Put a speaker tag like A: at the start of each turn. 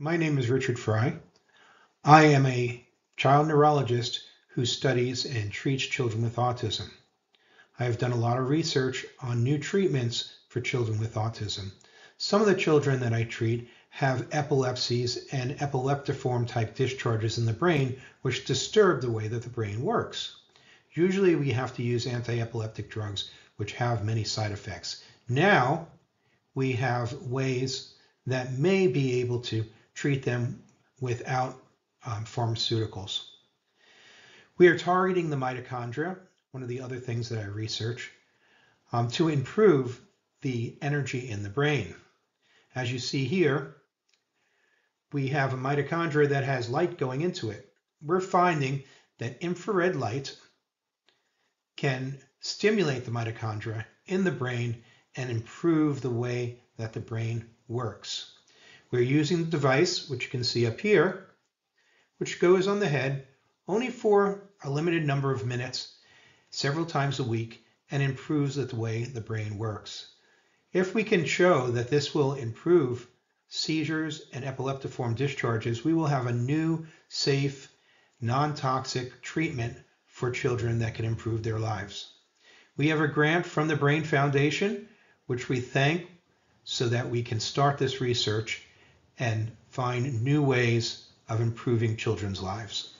A: My name is Richard Frye. I am a child neurologist who studies and treats children with autism. I have done a lot of research on new treatments for children with autism. Some of the children that I treat have epilepsies and epileptiform type discharges in the brain, which disturb the way that the brain works. Usually we have to use anti-epileptic drugs, which have many side effects. Now we have ways that may be able to treat them without um, pharmaceuticals. We are targeting the mitochondria, one of the other things that I research, um, to improve the energy in the brain. As you see here, we have a mitochondria that has light going into it. We're finding that infrared light can stimulate the mitochondria in the brain and improve the way that the brain works. We're using the device, which you can see up here, which goes on the head only for a limited number of minutes, several times a week, and improves the way the brain works. If we can show that this will improve seizures and epileptiform discharges, we will have a new, safe, non-toxic treatment for children that can improve their lives. We have a grant from the Brain Foundation, which we thank so that we can start this research and find new ways of improving children's lives.